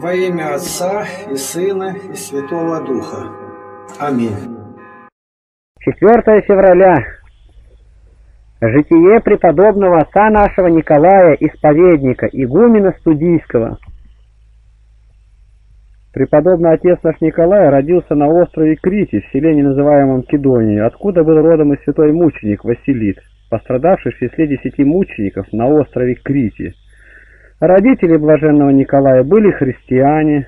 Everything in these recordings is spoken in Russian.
Во имя Отца и Сына и Святого Духа. Аминь. 4 февраля. Житие преподобного отца нашего Николая, исповедника, игумена Студийского. Преподобный отец наш Николай родился на острове Крите, в селе, называемом Кедонии, откуда был родом и святой мученик Василит, пострадавший в числе десяти мучеников на острове Крите. Родители блаженного Николая были христиане.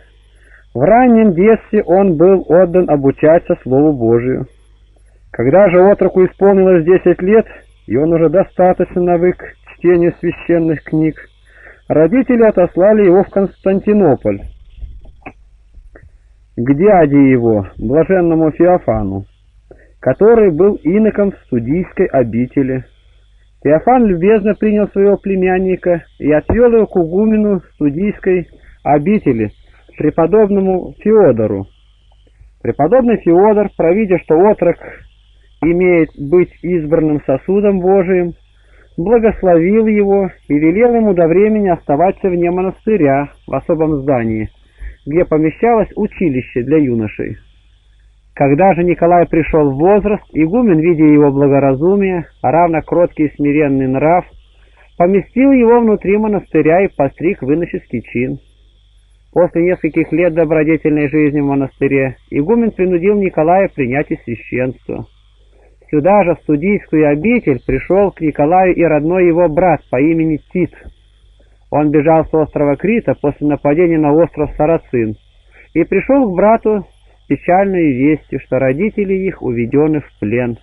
В раннем детстве он был отдан обучаться Слову Божию. Когда же отроку исполнилось 10 лет, и он уже достаточно навык к чтению священных книг, родители отослали его в Константинополь, к дяде его, блаженному Феофану, который был иноком в студийской обители. Феофан любезно принял своего племянника и отвел его к угумену студийской обители, преподобному Феодору. Преподобный Феодор, провидя, что отрок имеет быть избранным сосудом Божиим, благословил его и велел ему до времени оставаться вне монастыря в особом здании, где помещалось училище для юношей. Когда же Николай пришел в возраст, игумен, видя его благоразумие, а равно кроткий и смиренный нрав, поместил его внутри монастыря и постриг в иноческий чин. После нескольких лет добродетельной жизни в монастыре игумен принудил Николая принять священство. Сюда же, в студийскую обитель, пришел к Николаю и родной его брат по имени Тит. Он бежал с острова Крита после нападения на остров Сарацин и пришел к брату печальной вестью, что родители их уведены в плен.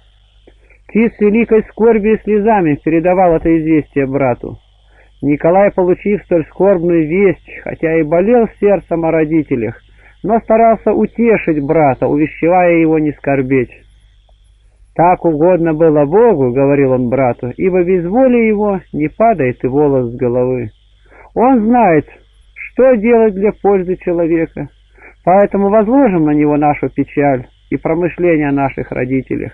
Тит с великой скорбью и слезами передавал это известие брату. Николай, получив столь скорбную весть, хотя и болел сердцем о родителях, но старался утешить брата, увещевая его не скорбеть. «Так угодно было Богу, — говорил он брату, — ибо без воли его не падает и волос с головы. Он знает, что делать для пользы человека, поэтому возложим на него нашу печаль и промышления о наших родителях.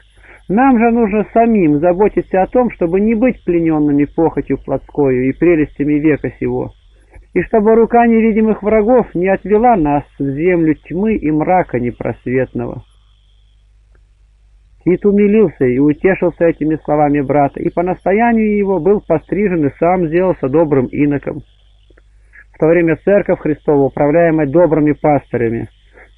Нам же нужно самим заботиться о том, чтобы не быть плененными похотью плотскою и прелестями века сего, и чтобы рука невидимых врагов не отвела нас в землю тьмы и мрака непросветного». Тит умилился и утешился этими словами брата, и по настоянию его был пострижен и сам сделался добрым иноком. В то время церковь Христова, управляемая добрыми пастырями,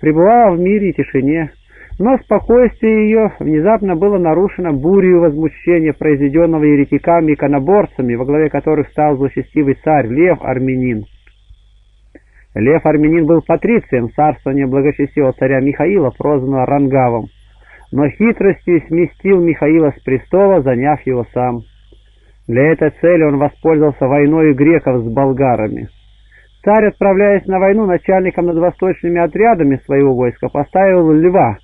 пребывала в мире и тишине, но спокойствие ее внезапно было нарушено бурью возмущения, произведенного еретиками и иконоборцами, во главе которых стал злочестивый царь Лев Армянин. Лев Армянин был патрицием царствования благочестивого царя Михаила, прозванного Рангавом, но хитростью сместил Михаила с престола, заняв его сам. Для этой цели он воспользовался войной греков с болгарами. Царь, отправляясь на войну начальником над восточными отрядами своего войска, поставил льва,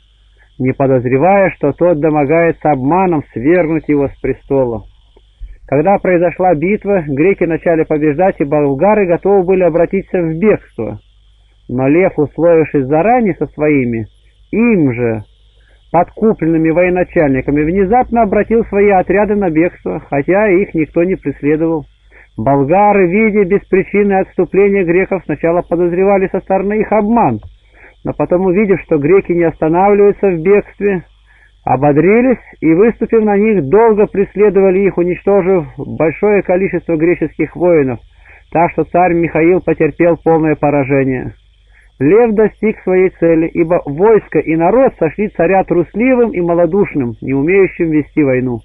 не подозревая, что тот домогается обманом свергнуть его с престола. Когда произошла битва, греки начали побеждать, и болгары готовы были обратиться в бегство. Но лев, условившись заранее со своими, им же, подкупленными военачальниками, внезапно обратил свои отряды на бегство, хотя их никто не преследовал. Болгары, видя беспричинное отступление греков, сначала подозревали со стороны их обман, но потом, увидев, что греки не останавливаются в бегстве, ободрились и, выступив на них, долго преследовали их, уничтожив большое количество греческих воинов, так что царь Михаил потерпел полное поражение. Лев достиг своей цели, ибо войско и народ сошли царя трусливым и малодушным, не умеющим вести войну.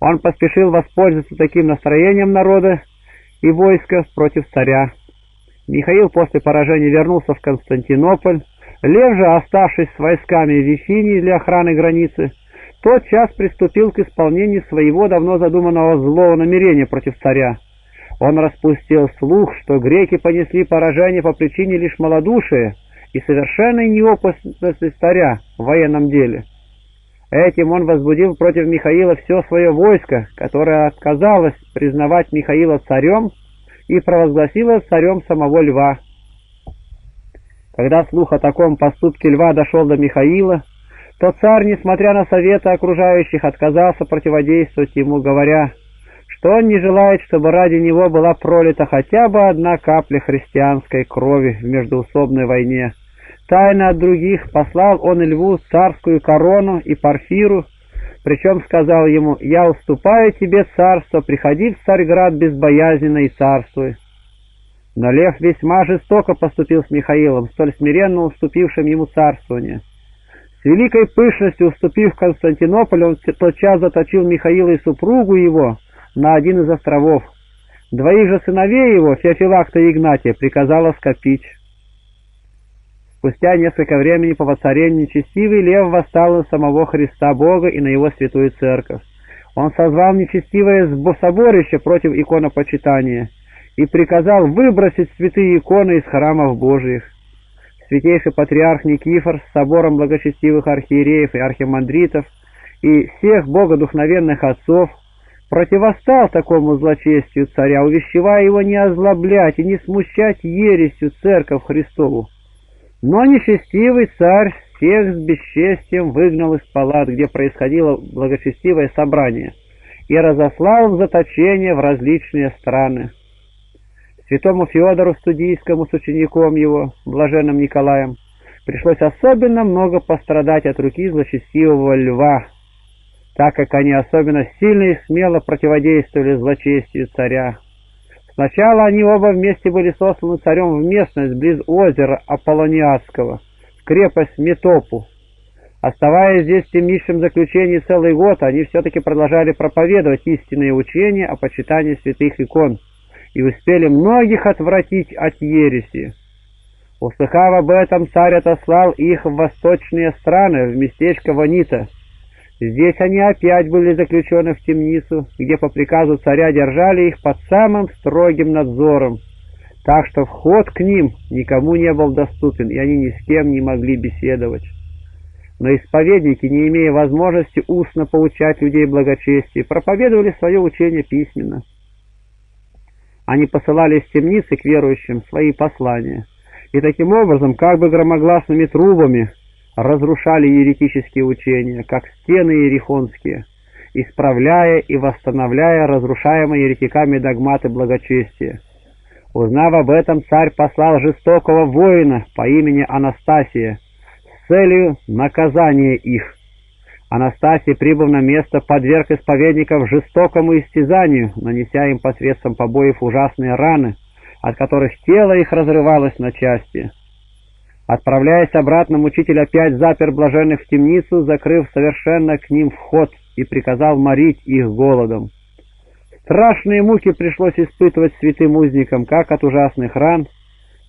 Он поспешил воспользоваться таким настроением народа и войска против царя. Михаил после поражения вернулся в Константинополь, Лев же, оставшись с войсками в Вифинии для охраны границы, тотчас приступил к исполнению своего давно задуманного злого намерения против царя. Он распустил слух, что греки понесли поражение по причине лишь малодушия и совершенной неопытности царя в военном деле. Этим он возбудил против Михаила все свое войско, которое отказалось признавать Михаила царем и провозгласило царем самого льва. Когда слух о таком поступке льва дошел до Михаила, то царь, несмотря на советы окружающих, отказался противодействовать ему, говоря, что он не желает, чтобы ради него была пролита хотя бы одна капля христианской крови в междоусобной войне. Тайно от других послал он льву царскую корону и парфиру, причем сказал ему, «Я уступаю тебе царство, приходи в Царьград безбоязненно и царствуй». Но лев весьма жестоко поступил с Михаилом, столь смиренно уступившим ему царствование. С великой пышностью уступив Константинополь, он тотчас заточил Михаила и супругу его на один из островов. Двоих же сыновей его, Феофилакта и Игнатия, приказал скопить. Спустя несколько времени по воцарению нечестивый лев восстал на самого Христа Бога и на его святую церковь. Он созвал нечестивое соборище против иконопочитания и приказал выбросить святые иконы из храмов Божиих. Святейший патриарх Никифор с собором благочестивых архиереев и архимандритов и всех богодухновенных отцов противостал такому злочестию царя, увещевая его не озлоблять и не смущать ересью церковь Христову. Но нечестивый царь всех с бесчестием выгнал из палат, где происходило благочестивое собрание, и разослал в заточение в различные страны. Святому Феодору Студийскому с учеником его, блаженным Николаем, пришлось особенно много пострадать от руки злочестивого льва, так как они особенно сильно и смело противодействовали злочестию царя. Сначала они оба вместе были сосланы царем в местность близ озера Аполлониадского, в крепость Метопу. Оставаясь здесь в темнейшем заключении целый год, они все-таки продолжали проповедовать истинные учения о почитании святых икон и успели многих отвратить от ереси. Услыхав об этом, царь отослал их в восточные страны, в местечко Ванита. Здесь они опять были заключены в темницу, где по приказу царя держали их под самым строгим надзором, так что вход к ним никому не был доступен, и они ни с кем не могли беседовать. Но исповедники, не имея возможности устно поучать людей благочестию, проповедовали свое учение письменно. Они посылали из темницы к верующим свои послания, и таким образом, как бы громогласными трубами, разрушали еретические учения, как стены ерихонские, исправляя и восстановляя разрушаемые еретиками догматы благочестия. Узнав об этом, царь послал жестокого воина по имени Анастасия с целью наказания их. Анастасий, прибыв на место, подверг исповедников жестокому истязанию, нанеся им посредством побоев ужасные раны, от которых тело их разрывалось на части. Отправляясь обратно, мучитель опять запер блаженных в темницу, закрыв совершенно к ним вход и приказал морить их голодом. Страшные муки пришлось испытывать святым узникам, как от ужасных ран,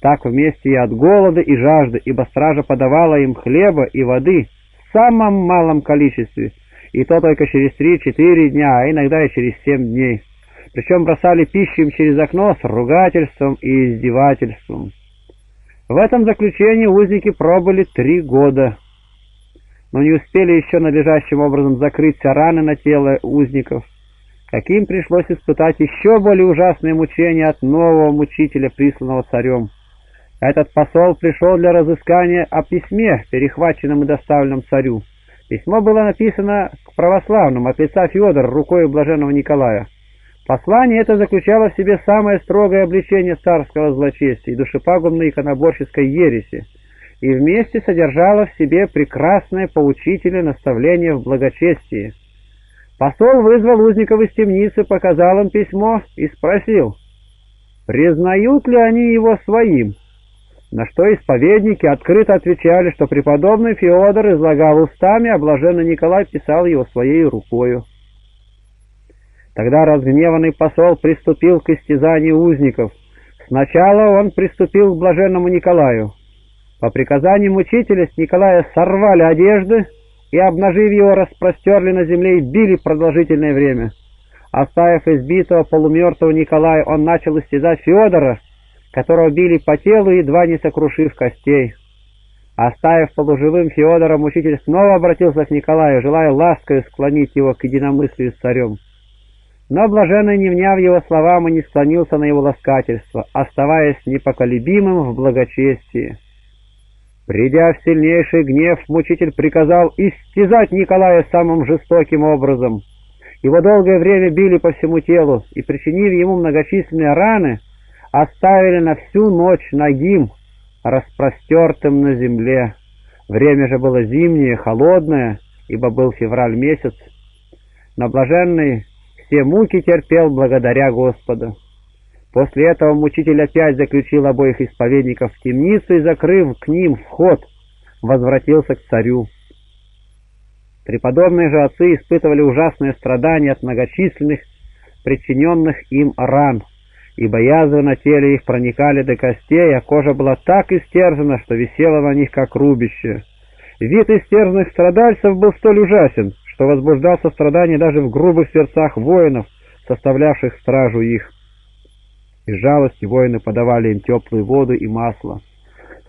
так вместе и от голода и жажды, ибо стража подавала им хлеба и воды в самом малом количестве, и то только через три-четыре дня, а иногда и через семь дней. Причем бросали пищу им через окно с ругательством и издевательством. В этом заключении узники пробыли три года, но не успели еще надлежащим образом закрыть все раны на тело узников, каким пришлось испытать еще более ужасные мучения от нового мучителя, присланного царем. Этот посол пришел для разыскания о письме, перехваченном и доставленном царю. Письмо было написано к православным от лица Федора рукой блаженного Николая. Послание это заключало в себе самое строгое обличение царского злочестия и душепагубной иконоборческой ереси, и вместе содержало в себе прекрасное поучительное наставление в благочестии. Посол вызвал узников из темницы, показал им письмо и спросил, признают ли они его своим, на что исповедники открыто отвечали, что преподобный Феодор излагал устами, а блаженный Николай писал его своей рукою. Тогда разгневанный посол приступил к истязанию узников. Сначала он приступил к блаженному Николаю. По приказанию мучителя с Николая сорвали одежды и, обнажив его, распростерли на земле и били продолжительное время. Оставив избитого полумертвого Николая, он начал истязать Федора, которого били по телу, едва не сокрушив костей. Оставив полуживым Феодора, мучитель снова обратился к Николаю, желая лаской склонить его к единомыслию с царем. Но блаженный, не вняв его словам, и не склонился на его ласкательство, оставаясь непоколебимым в благочестии. Придя в сильнейший гнев, мучитель приказал истязать Николая самым жестоким образом. Его долгое время били по всему телу и, причинив ему многочисленные раны, оставили на всю ночь нагим, распростертым на земле. Время же было зимнее, холодное, ибо был февраль месяц. Но блаженный все муки терпел благодаря Господу. После этого мучитель опять заключил обоих исповедников в темницу и, закрыв к ним вход, возвратился к царю. Преподобные же отцы испытывали ужасные страдания от многочисленных причиненных им ран, ибо язвы на теле их проникали до костей, а кожа была так истерзана, что висела на них как рубище. Вид истерзанных страдальцев был столь ужасен, что возбуждал сострадание даже в грубых сердцах воинов, составлявших стражу их. Из жалости воины подавали им теплую воду и масло.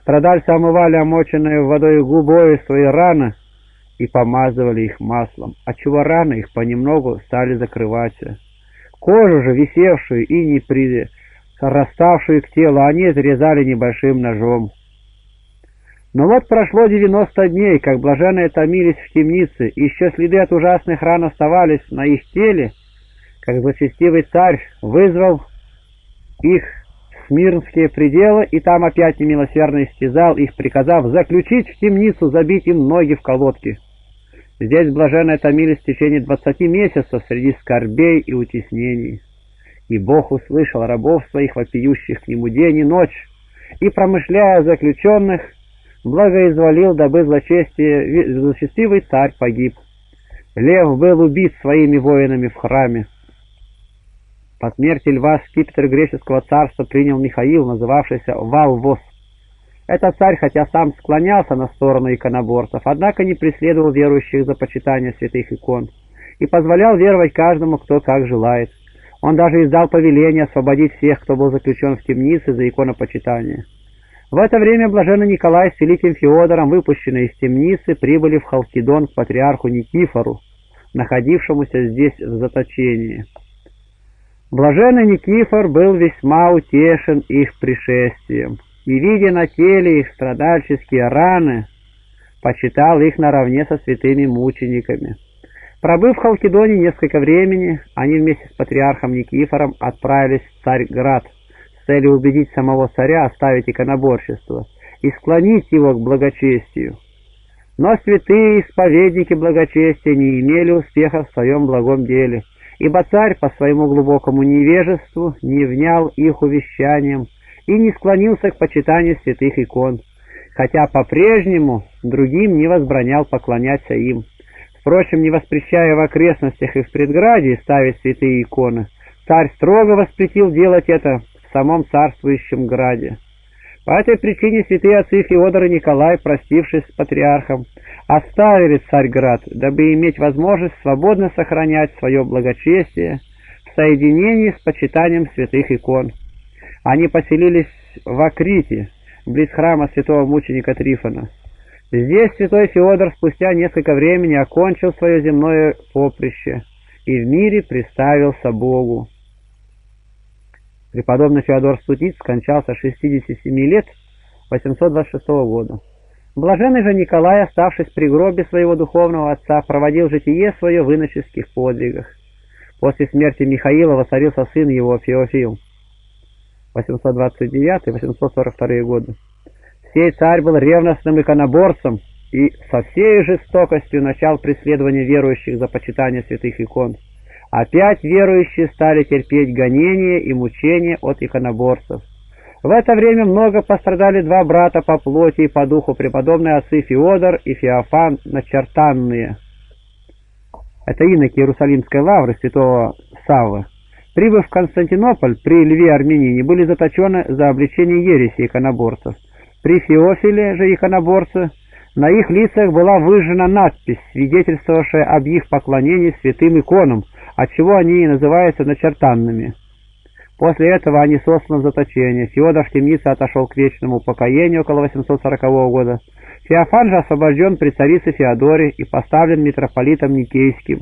Страдальцы омывали омоченные водой губой свои раны и помазывали их маслом, отчего раны их понемногу стали закрываться. Кожу же, висевшую и не прираставшую к телу, они изрезали небольшим ножом. Но вот прошло девяносто дней, как блаженные томились в темнице, и еще следы от ужасных ран оставались на их теле, как зачастивый царь вызвал их в смирнские пределы, и там опять немилосердно истязал их, приказав заключить в темницу, забить им ноги в колодки. Здесь блаженные томились в течение двадцати месяцев среди скорбей и утеснений. И Бог услышал рабов своих, вопиющих к нему день и ночь, и, промышляя заключенных, благоизволил, дабы злочестие, злочестивый царь погиб. Лев был убит своими воинами в храме. По смерти льва скипетр греческого царства принял Михаил, называвшийся Валвос. Этот царь, хотя сам склонялся на сторону иконоборцев, однако не преследовал верующих за почитание святых икон и позволял веровать каждому, кто как желает. Он даже издал повеление освободить всех, кто был заключен в темнице за иконопочитание. В это время блаженный Николай с великим Феодором, выпущенные из темницы, прибыли в Халкидон к патриарху Никифору, находившемуся здесь в заточении. Блаженный Никифор был весьма утешен их пришествием, и, видя на теле их страдальческие раны, почитал их наравне со святыми мучениками. Пробыв в Халкидоне несколько времени, они вместе с патриархом Никифором отправились в Царьград – целью убедить самого царя оставить иконоборчество и склонить его к благочестию. Но святые исповедники благочестия не имели успеха в своем благом деле, ибо царь по своему глубокому невежеству не внял их увещаниям и не склонился к почитанию святых икон, хотя по-прежнему другим не возбранял поклоняться им. Впрочем, не воспрещая в окрестностях и в предградии ставить святые иконы, царь строго воспретил делать это в самом царствующем граде. По этой причине святые отцы Феодор и Николай, простившись с патриархом, оставили Царьград, дабы иметь возможность свободно сохранять свое благочестие в соединении с почитанием святых икон. Они поселились в Акрите, близ храма святого мученика Трифона. Здесь святой Феодор спустя несколько времени окончил свое земное поприще и в мире представился Богу. Преподобный Феодор Стутиц скончался 67 лет 826 года. Блаженный же Николай, оставшись при гробе своего духовного отца, проводил житие свое в иноческих подвигах. После смерти Михаила воцарился сын его Феофил. 829-842 годы. Сей царь был ревностным иконоборцем и со всей жестокостью начал преследование верующих за почитание святых икон. Опять верующие стали терпеть гонения и мучения от иконоборцев. В это время много пострадали два брата по плоти и по духу, преподобные отцы Феодор и Феофан Начертанные. Это иноки Иерусалимской лавры святого Саввы. Прибыв в Константинополь при Льве Арменине, были заточены за обличение ереси иконоборцев. При Феофиле же иконоборце на их лицах была выжжена надпись, свидетельствовавшая об их поклонении святым иконам, отчего они и называются начертанными. После этого они сосланы в заточение. Феодор в темнице отошел к вечному упокоению около 840 года. Феофан же освобожден при царице Феодоре и поставлен митрополитом Никейским.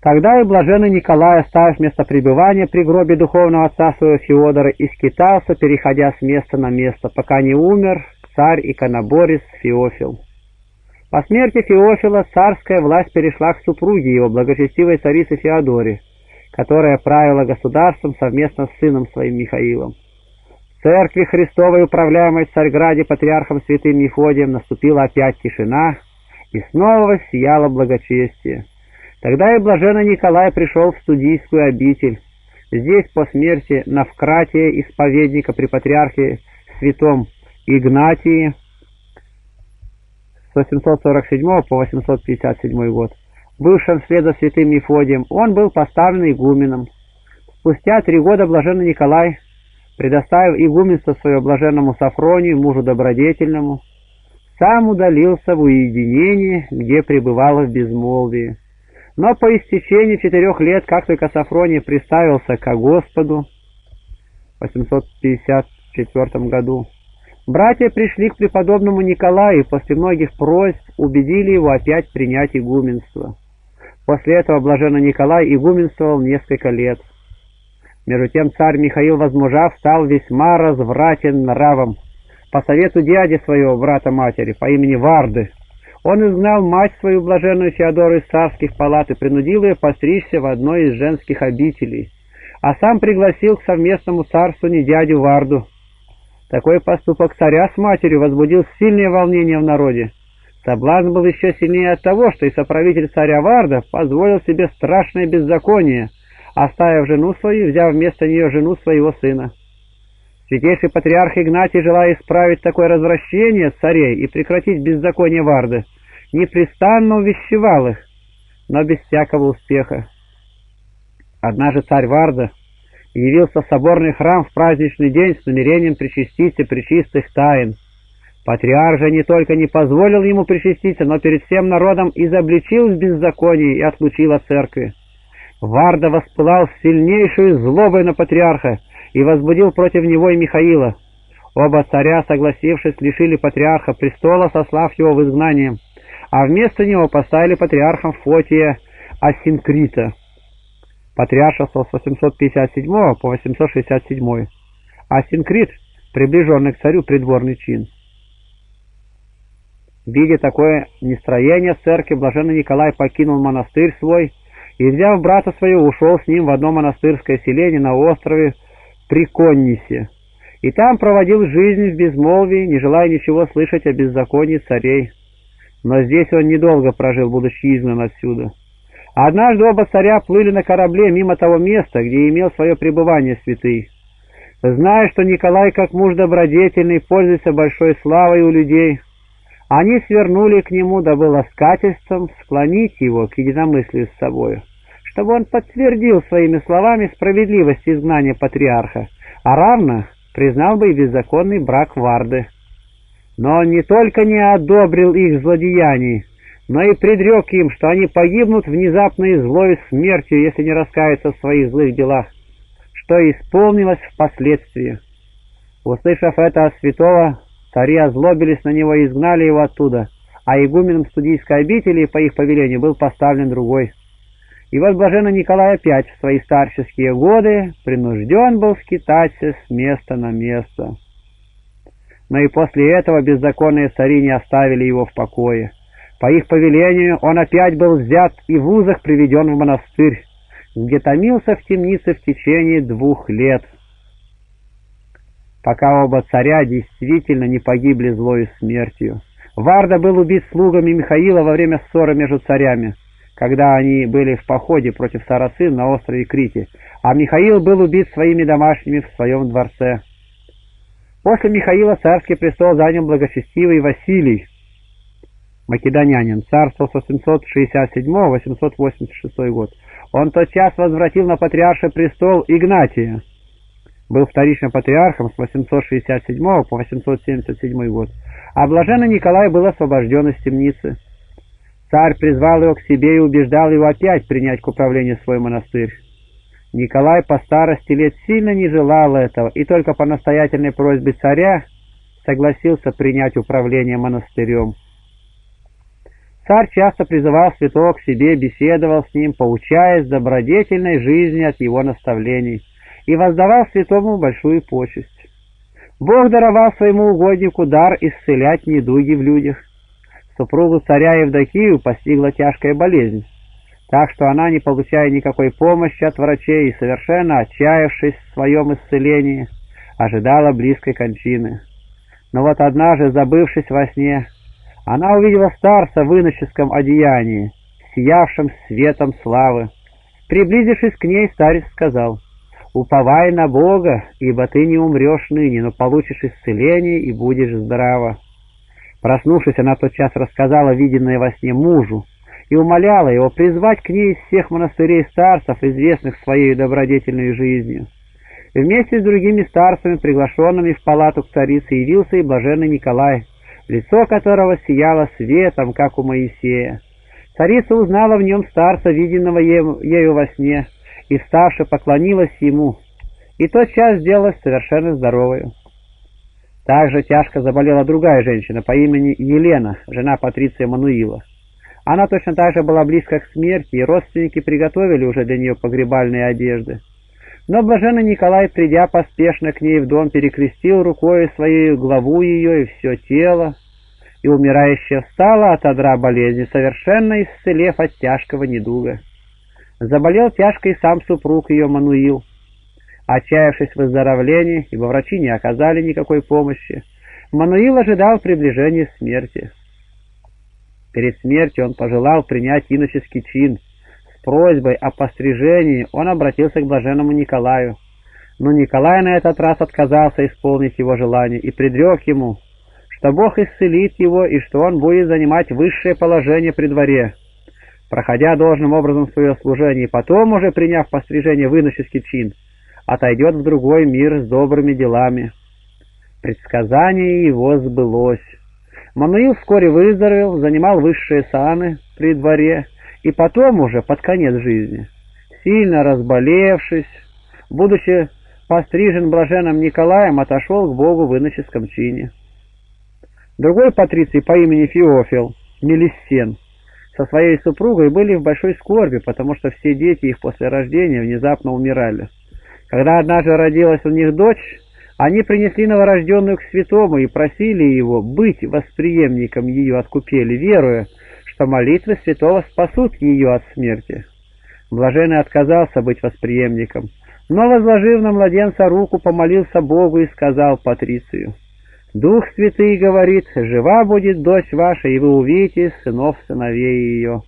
Тогда и блаженный Николай, оставив место пребывания при гробе духовного отца своего Феодора, и переходя с места на место, пока не умер царь-иконоборец Феофил. По смерти Феофила царская власть перешла к супруге его, благочестивой царице Феодоре, которая правила государством совместно с сыном своим Михаилом. В церкви Христовой, управляемой в Царьграде патриархом святым Мефодием, наступила опять тишина, и снова сияло благочестие. Тогда и блаженный Николай пришел в студийскую обитель. Здесь по смерти Навкратия, исповедника при патриархе святом Игнатии, 847 по 857 год, бывшим вслед за святым Мефодием, он был поставлен игуменом. Спустя три года блаженный Николай, предоставив игуменство свое блаженному Сафронию, мужу добродетельному, сам удалился в уединение, где пребывал в безмолвии. Но по истечении четырех лет, как только Сафроний приставился ко Господу, в 854 году, братья пришли к преподобному Николаю и после многих просьб убедили его опять принять игуменство. После этого блаженный Николай игуменствовал несколько лет. Между тем царь Михаил возмужав стал весьма развратен нравом. По совету дяди своего брата-матери по имени Варды – он изгнал мать свою блаженную Феодору из царских палат и принудил ее постричься в одной из женских обителей, а сам пригласил к совместному царству не дядю Варду. Такой поступок царя с матерью возбудил сильное волнение в народе. Соблазн был еще сильнее от того, что и соправитель царя Варда позволил себе страшное беззаконие, оставив жену свою, взяв вместо нее жену своего сына. Святейший патриарх Игнатий, желая исправить такое развращение царей и прекратить беззаконие Варды, непрестанно увещевал их, но без всякого успеха. Однажды царь Варда явился соборный храм в праздничный день с намерением причаститься причистых тайн. Патриарх же не только не позволил ему причаститься, но перед всем народом изобличил в беззаконии и отлучил от церкви. Варда воспылал сильнейшую злобой на патриарха и возбудил против него и Михаила. Оба царя, согласившись, лишили патриарха престола, сослав его в изгнание а вместо него поставили патриархом Фотия Асинкрита. Патриаршествовал с 857 по 867. Асинкрит – приближенный к царю придворный чин. Видя такое нестроение церкви, блаженный Николай покинул монастырь свой и, взяв брата своего, ушел с ним в одно монастырское селение на острове Приконнисе, и там проводил жизнь в безмолвии, не желая ничего слышать о беззаконии царей но здесь он недолго прожил, будучи изгнан отсюда. Однажды оба царя плыли на корабле мимо того места, где имел свое пребывание святый. Зная, что Николай, как муж добродетельный, пользуется большой славой у людей, они свернули к нему, дабы ласкательством склонить его к единомыслию с собою, чтобы он подтвердил своими словами справедливость изгнания патриарха, а равно признал бы и беззаконный брак Варды. Но он не только не одобрил их злодеяний, но и предрек им, что они погибнут внезапно и злой смертью, если не раскаются в своих злых делах, что исполнилось впоследствии. Услышав это от святого, цари озлобились на него и изгнали его оттуда, а игуменом студийской обители по их повелению был поставлен другой. И вот блаженный Николай опять в свои старческие годы принужден был скитаться с места на место но и после этого беззаконные цари не оставили его в покое. По их повелению он опять был взят и в узах приведен в монастырь, где томился в темнице в течение двух лет, пока оба царя действительно не погибли злою смертью. Варда был убит слугами Михаила во время ссоры между царями, когда они были в походе против сарацин на острове Крите, а Михаил был убит своими домашними в своем дворце. После Михаила царский престол занял благочестивый Василий, македонянин, царствовал с 867-886 год. Он тотчас возвратил на патриарший престол Игнатия, был вторичным патриархом с 867 по 877 год, а блаженный Николай был освобожден из темницы. Царь призвал его к себе и убеждал его опять принять к управлению свой монастырь. Николай по старости лет сильно не желал этого, и только по настоятельной просьбе царя согласился принять управление монастырем. Царь часто призывал святого к себе, беседовал с ним, поучаясь добродетельной жизни от его наставлений, и воздавал святому большую почесть. Бог даровал своему угоднику дар исцелять недуги в людях. Супругу царя Евдокию постигла тяжкая болезнь, так что она, не получая никакой помощи от врачей и совершенно отчаявшись в своем исцелении, ожидала близкой кончины. Но вот однажды, забывшись во сне, она увидела старца в иноческом одеянии, сиявшим светом славы. Приблизившись к ней, старец сказал, «Уповай на Бога, ибо ты не умрешь ныне, но получишь исцеление и будешь здрава». Проснувшись, она тотчас рассказала виденное во сне мужу и умоляла его призвать к ней из всех монастырей старцев, известных своей добродетельной жизнью. Вместе с другими старцами, приглашенными в палату к царице, явился и блаженный Николай, лицо которого сияло светом, как у Моисея. Царица узнала в нем старца, виденного ею во сне, и, вставши, поклонилась ему, и тотчас сделалась совершенно здоровою. Также тяжко заболела другая женщина по имени Елена, жена Патриция Мануила. Она точно так же была близко к смерти, и родственники приготовили уже для нее погребальные одежды. Но блаженный Николай, придя поспешно к ней в дом, перекрестил рукой своей главу ее и все тело, и умирающая встала от одра болезни, совершенно исцелев от тяжкого недуга. Заболел тяжко и сам супруг ее Мануил. Отчаявшись в выздоровлении, ибо врачи не оказали никакой помощи, Мануил ожидал приближения смерти. Перед смертью он пожелал принять иноческий чин — просьбой о пострижении он обратился к блаженному Николаю. Но Николай на этот раз отказался исполнить его желание и предрек ему, что Бог исцелит его и что он будет занимать высшее положение при дворе, проходя должным образом свое служение, потом, уже приняв пострижение выносческий чин, отойдет в другой мир с добрыми делами. Предсказание его сбылось. Мануил вскоре выздоровел, занимал высшие саны при дворе и потом уже, под конец жизни, сильно разболевшись, будучи пострижен блаженным Николаем, отошел к Богу в иноческом чине. Другой патриций по имени Феофил, Мелиссен, со своей супругой были в большой скорби, потому что все дети их после рождения внезапно умирали. Когда однажды родилась у них дочь, они принесли новорожденную к святому и просили его быть восприемником ее от купели, веруя, что молитвы святого спасут ее от смерти. Блаженный отказался быть восприемником, но, возложив на младенца руку, помолился Богу и сказал Патрицию, «Дух Святый говорит, жива будет дочь ваша, и вы увидите сынов сыновей ее».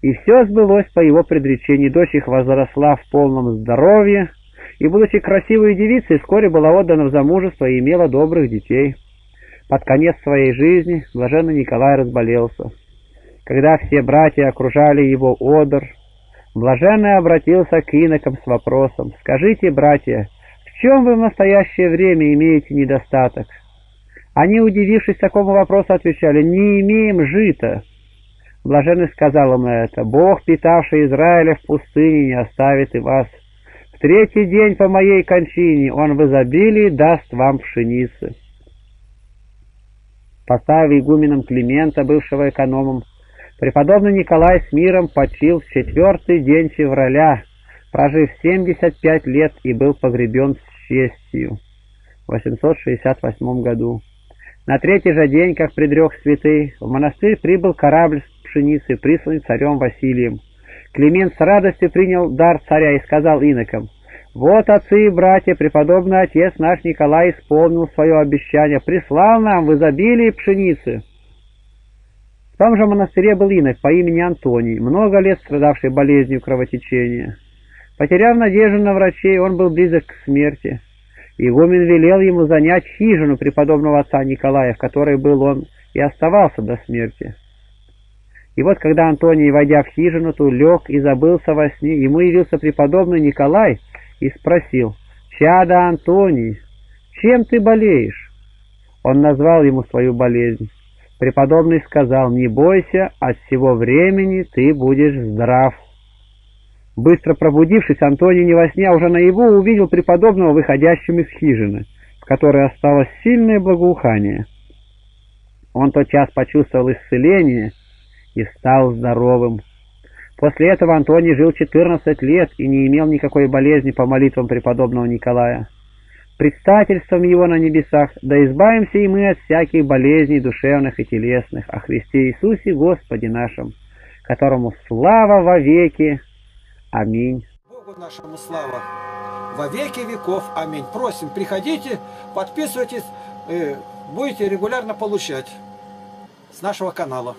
И все сбылось по его предречению. Дочь их возросла в полном здоровье, и, будучи красивой девицей, вскоре была отдана в замужество и имела добрых детей. Под конец своей жизни блаженный Николай разболелся. Когда все братья окружали его одр, блаженный обратился к инокам с вопросом «Скажите, братья, в чем вы в настоящее время имеете недостаток?» Они, удивившись такому вопросу, отвечали «Не имеем жита». Блаженный сказал им это «Бог, питавший Израиля в пустыне, не оставит и вас. В третий день по моей кончине Он в изобилии даст вам пшеницы» поставив игуменом Климента, бывшего экономом, преподобный Николай с миром почил в четвертый день февраля, прожив 75 лет и был погребен с честью в 868 году. На третий же день, как предрек святый, в монастырь прибыл корабль с пшеницей, присланный царем Василием. Климент с радостью принял дар царя и сказал инокам — вот, отцы и братья, преподобный отец наш Николай исполнил свое обещание, прислал нам в изобилии пшеницы. В том же монастыре был инок по имени Антоний, много лет страдавший болезнью кровотечения. Потеряв надежду на врачей, он был близок к смерти. Игумен велел ему занять хижину преподобного отца Николая, в которой был он и оставался до смерти. И вот когда Антоний, войдя в хижину, ту лег и забылся во сне, ему явился преподобный Николай — и спросил, «Чада Антоний, чем ты болеешь?» Он назвал ему свою болезнь. Преподобный сказал, «Не бойся, от всего времени ты будешь здрав». Быстро пробудившись, Антоний не во сне, а уже наяву увидел преподобного выходящим из хижины, в которой осталось сильное благоухание. Он тотчас почувствовал исцеление и стал здоровым. После этого Антоний жил 14 лет и не имел никакой болезни по молитвам преподобного Николая. Предстательством его на небесах, да избавимся и мы от всяких болезней душевных и телесных, о Христе Иисусе Господе нашем, которому слава во веки. Аминь. Богу нашему слава во веки веков. Аминь. Просим, приходите, подписывайтесь, э, будете регулярно получать с нашего канала.